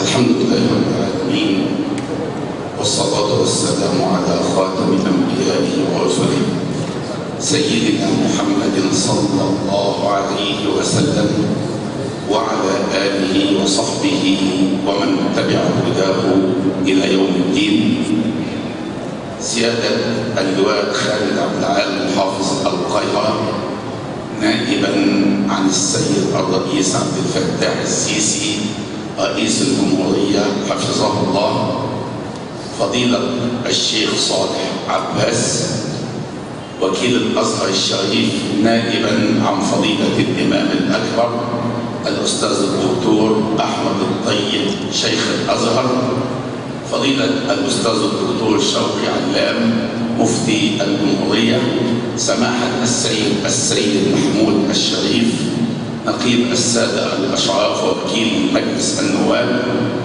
الحمد لله رب العالمين والصلاة والسلام على خاتم الأنبياء ورسله سيدنا محمد صلى الله عليه وسلم وعلى آله وصحبه ومن تبع هداه إلى يوم الدين. سيادة اللواء خالد عبد العال محافظ القاهرة نائبا عن السيد الرئيس عبد الفتاح السيسي رئيس الجمهورية حفظه الله فضيلة الشيخ صالح عباس وكيل الأزهر الشريف نائبا عن فضيلة الإمام الأكبر الأستاذ الدكتور أحمد الطيب شيخ الأزهر فضيلة الأستاذ الدكتور شوقي علام مفتي الجمهورية سماحة السيد السيد محمود الشريف نقيب السادة الأشراف وكيل مجلس النواب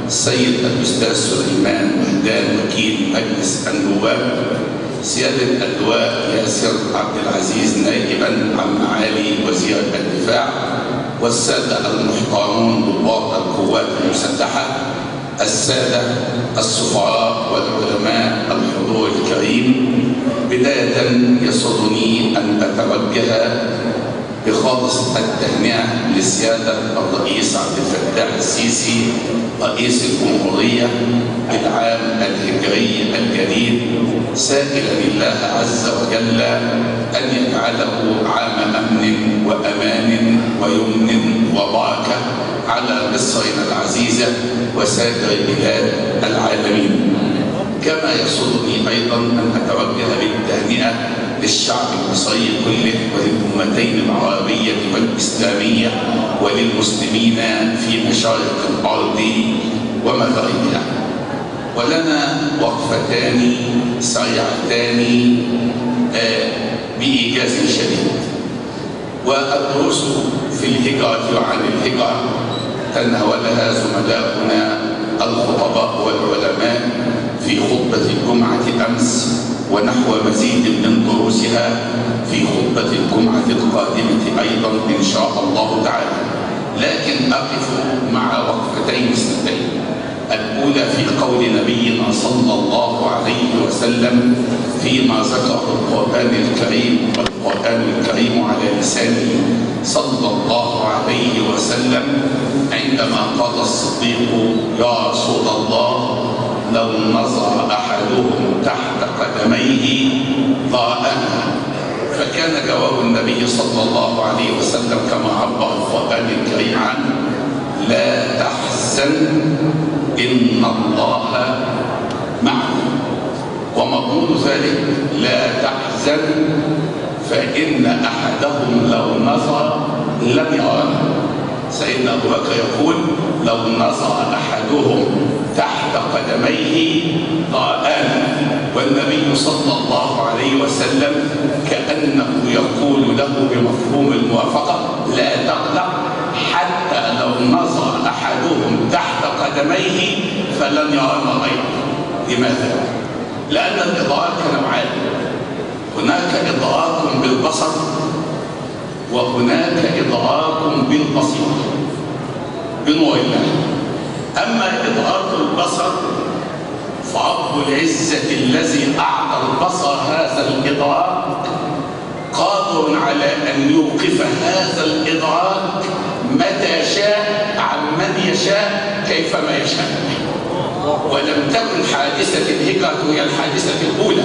السيد الأستاذ سليمان وهدان وكيل مجلس النواب سيادة اللواء ياسر عبد العزيز نائبا عن معالي وزير الدفاع والسادة المحترمون ضباط القوات المسلحة السادة السفراء والعلماء الحضور الكريم بداية يسرني أن أتوجه بخالص التهنئة لسيادة الرئيس عبد الفتاح السيسي رئيس الجمهورية بالعام الهجري الجديد سائلا الله عز وجل أن يجعله عام أمن وأمان ويمن وبركة على مصرنا العزيزة وسائر بلاد العالمين. كما يسرني أيضا أن للشعب المصري كله وللأمتين العربية والإسلامية وللمسلمين في مشارق الأرض ومغاربها ولنا وقفتان سريعتان آه بإيجاز شديد. والدروس في الهجرة وعن الهجرة تناولها زملاؤنا الخطباء والعلماء في خطبة الجمعة أمس ونحو مزيد من دروسها في خطبة الجمعة القادمة أيضا إن شاء الله تعالى. لكن أقف مع وقفتين اثنتين الأولى في قول نبينا صلى الله عليه وسلم فيما ذكره القرآن الكريم والقرآن الكريم على لسانه صلى الله عليه وسلم عندما قال الصديق يا رسول الله لو نظر أحدهم تحت قدميه ضاءنا. فكان جواب النبي صلى الله عليه وسلم كما عبر القرآن الكريم عنه لا تحزن إن الله معنا ومضمون ذلك لا تحزن فإن أحدهم لو نظر لم يرانا سيدنا أبو بكر يقول لو نظر أحدهم تحت قدميه ضاءان والنبي صلى الله عليه وسلم كأنه يقول له بمفهوم الموافقة لا تقلق حتى لو نظر أحدهم تحت قدميه فلن يرانا أيضا لماذا؟ لأن الإدراك نوعان هناك إدراك بالبصر وهناك إدراك بالبصيرة بنور الله أما إدراك البصر فرب العزة الذي أعطى البصر هذا الإدراك قادر على أن يوقف هذا الإدراك متى شاء عن من يشاء كيفما يشاء. ولم تكن حادثة الهجرة هي الحادثة الأولى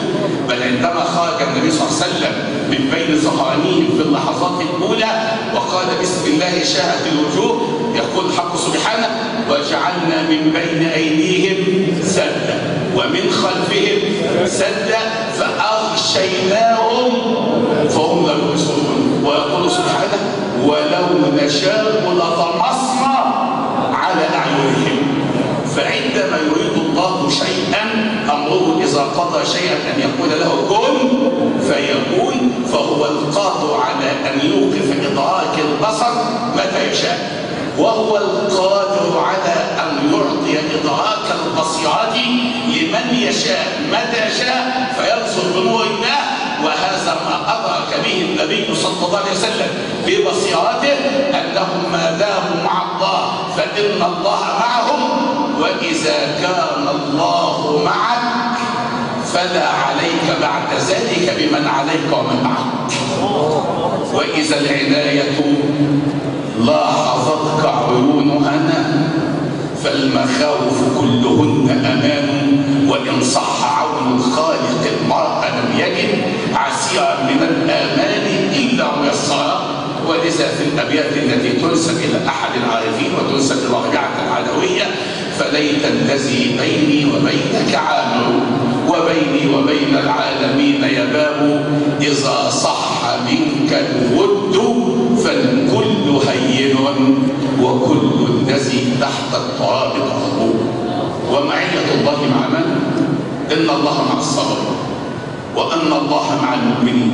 بل عندما خرج النبي صلى الله عليه وسلم من بين ظهرانيهم في اللحظات الأولى وقال بسم الله شاهت الوجوه يقول الحق سبحانه وجعلنا من بين أيديهم سدا ومن خلفهم سدا فأغشيناهم فهم لا يبصرون ويقول سبحانه ولو نشاء لطمسنا على أعينهم فعندما يريد الله شيئا أمره إذا قضى شيئا أن يقول له كن فيكون فهو القادر على أن يوقف إدراك البصر متى يشاء. وهو القادر على أن يعطي إدراك البصيرة لمن يشاء متى شاء فينصر بنور الله وهذا ما أدرك به النبي صلى الله عليه وسلم ببصيرته أنهم ما داموا مع الله فإن الله معهم وإذا كان الله معك فلا عليك بعد ذلك بمن عليك ومن معك. وإذا العناية لاحظتك عيونها فالمخاوف كلهن أمان وإن صح عون الخالق المرء لم يجد عسيرا من الآمان إلا ميسرا. ولذا في الأبيات التي تنسب إلى أحد العارفين وتنسب إلى ربيعة العدوية فليت الذي بيني وبينك عامر وبيني وبين العالمين يا باب إذا صح منك الود فالكل هين وكل الذي تحت التراب قرب ومعية الله مع من؟ إن الله مع الصابرين وأن الله مع المؤمنين.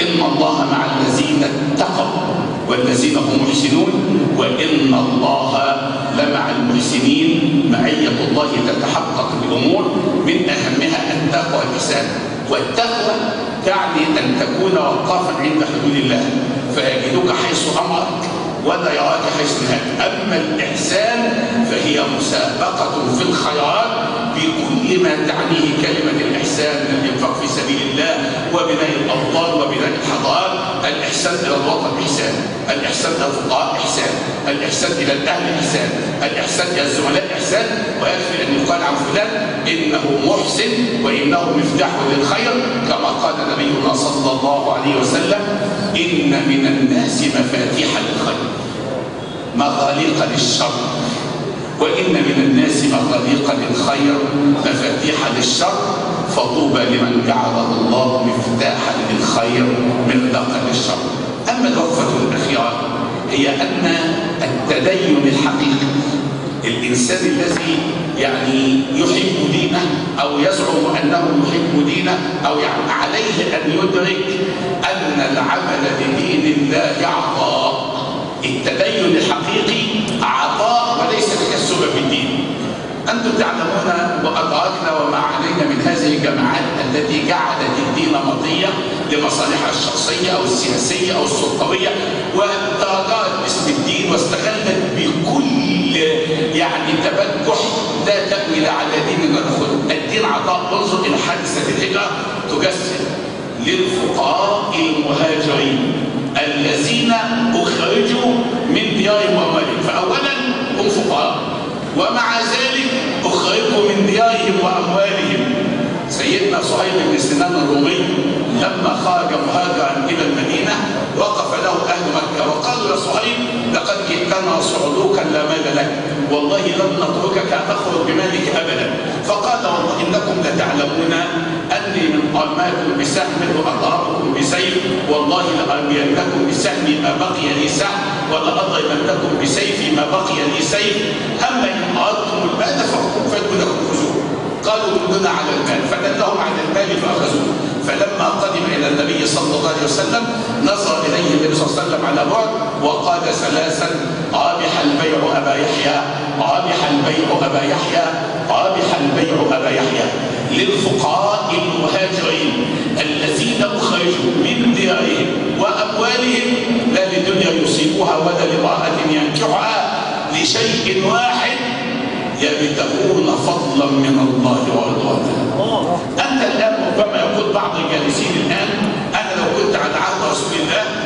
إن الله مع الذين اتقوا والذين هم محسنون. وإن الله لمع المحسنين. معية الله تتحقق بأمور من أهمها التقوى والإحسان. والتقوى تعني أن تكون وقافا عند حدود الله. فيجدك حيث أمرك. ولا يراك حيث أما الإحسان فهي مسابقة في الخيرات بكل ما تعنيه كلمة الإحسان من الإنفاق في سبيل الله وبناء الأوطان وبناء الحضارات الإحسان إلى الوطن إحسان الإحسان إلى الفقراء إحسان الإحسان إلى الأهل إحسان الإحسان إلى الزملاء إحسان. ويكفي أن يقال عن فلان إنه محسن وإنه مفتاح للخير كما قال نبينا صلى الله عليه وسلم إن من الناس مفاتيح للخير مغاليق للشر. وإن من الناس مغاليق للخير مفاتيح للشر فطوبى لمن جعله الله مفتاحا للخير مغلاقا للشر. أما الوقفة الأخيرة هي أن التدين الحقيقي الإنسان الذي يعني يحب دينه أو يزعم أنه يحب دينه أو يعني عليه أن يدرك أن العمل لدين الله عطاء التدين الحقيقي وليس تكسبا بالدين أنتم تعلمون وأدركنا وما علينا من هذه الجماعات التي جعلت الدين مطية لمصالحها الشخصية أو السياسية أو السلطوية وتراجعت باسم الدين واستغلت بكل يعني تبجح لا تأويل على دين ندخل الدين عطاء انظر إلى حادثة الهجرة تجسد للفقراء المهاجرين الذين أخرجوا من ديارهم وأموالهم فأولا هم فقراء ومع ذلك أخرجوا من ديارهم وأموالهم. سيدنا صهيب بن سنان الرومي لما خرج مهاجرا إلى المدينة وقف له أهل مكة وقالوا يا صهيب لقد جئتنا صعلوكا لا مال لك. والله لن نتركك تخرج بمالك أبدا. فقال والله إنكم لتعلمون أني من أرماكم بسهم وأضربكم بسيف والله لأرمينكم بسهمي ما بقي لي سهم ولأضربنكم بسيفي ما بقي لي سيف. أما إن أردتم المال فادوا لكم خذوه. قالوا دلنا على المال فدلهم على المال فأخذوه. فلما قدم إلى النبي صلى الله عليه وسلم نظر إليه النبي صلى الله عليه وسلم على بعد وقال ثلاثا رابح البيع أبا يحيى رابح البيع أبا يحيى رابح البيع أبا يحيى. للفقراء المهاجرين الذين أخرجوا من ديارهم وأموالهم لا لدنيا يصيبها ولا لامرأة ينكحها لشيء واحد يبتغون فضلا من الله ورضوانه أنت الآن ربما يقول بعض الجالسين الآن أنا لو كنت على عهد رسول الله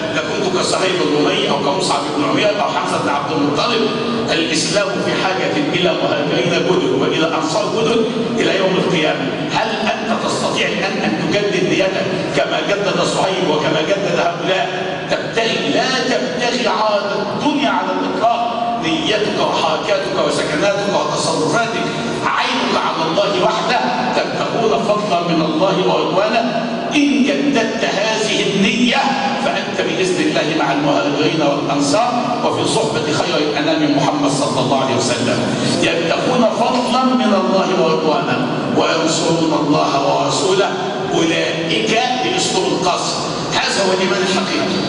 لكنت كصهيب الرومي أو كمصعب بن عمير أو حمزة بن عبد المطلب الإسلام في حاجة إلى مهاجرين جدد وإلى أنصار جدد إلى يوم القيامة. هل أنت تستطيع الآن أن تجدد نيتك كما جدد صهيب وكما جدد هؤلاء؟ تبتغي لا تبتغي عاد الدنيا على الإطلاق. نيتك وحركاتك وسكناتك وتصرفاتك عينك على الله وحده تبتغون فضلا من الله ورضوانه إن جددت هذه النية فأنت بإذن الله مع المهاجرين والأنصار وفي صحبة خير الأنام محمد صلى الله عليه وسلم. يبتغون فضلا من الله ورضوانه وينصرون الله ورسوله. أولئك باسلوب القصر. هذا هو الايمان الحقيقي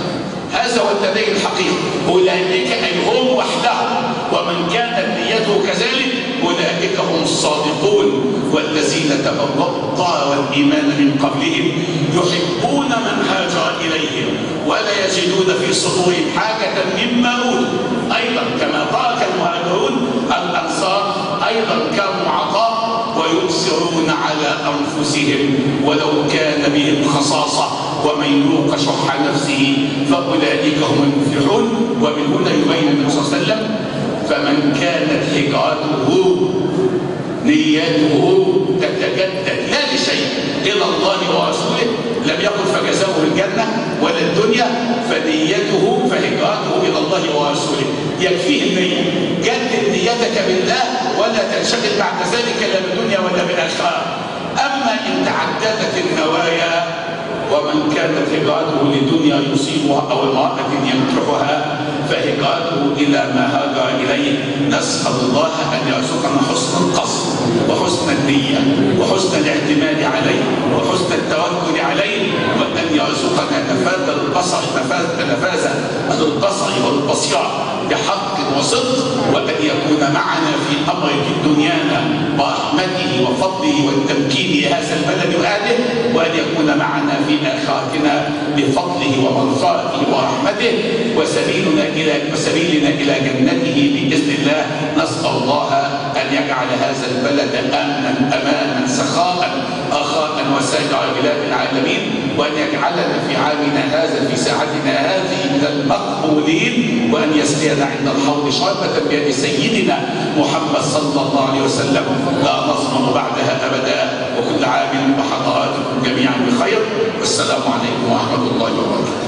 هذا هو التدين الحقيقي. أولئك أي هم وحدهم. ومن كانت نيته كذلك أولئك هم الصادقون والذين تبوأوا الطار والإيمان من قبلهم. يحبون من هاجر إليهم ولا يجدون في صدورهم حاجة مما أوتوا. أيضا كما ترك المهاجرون الأنصار أيضا كانوا عطاء ويؤثرون على أنفسهم. ولو كان بهم خصاصة ومن يوق شح نفسه فأولئك هم المفلحون. ومن هنا يبين النبي صلى الله عليه وسلم فمن كانت هجرته نيته تتجدد لا لشيء إلى الله ورسوله لم يقل فجزاؤه الجنة ولا الدنيا فنيته فهجرته إلى الله ورسوله. يكفيه النية. جدد نيتك بالله ولا تنشغل بعد ذلك لا بالدنيا ولا بالآخرة. أما إن تعددت النوايا ومن كانت هجرته لدنيا يصيبها أو امرأة ينكحها فهجرته إلى ما هاجر إليه. نسأل الله أن يرزقنا حسن القصد وحسن النية وحسن الاعتماد عليه وحسن التوكل عليه وأن يرزقنا نفاذ البصر نفاذ نفاذ بحق وصدق وأن يكون معنا في أمر في دنيانا برحمته وفضله والتمكين لهذا البلد واهله وأن يكون معنا في آخرتنا بفضله ومغفرته ورحمته وسبيلنا إلى وسبيلنا إلى جنته بإذن الله. نسأل الله أن يجعل هذا البلد آمنا أمانا سخاء رخاء وسائر بلاد العالمين. وأن يجعلنا في عامنا هذا في ساعتنا هذه من المقبولين وأن يسقينا عند الحوض شربة بيد سيدنا محمد صلى الله عليه وسلم. لا نظلم بعدها أبدا وكل عام وحضراتكم جميعا بخير. والسلام عليكم ورحمة الله وبركاته.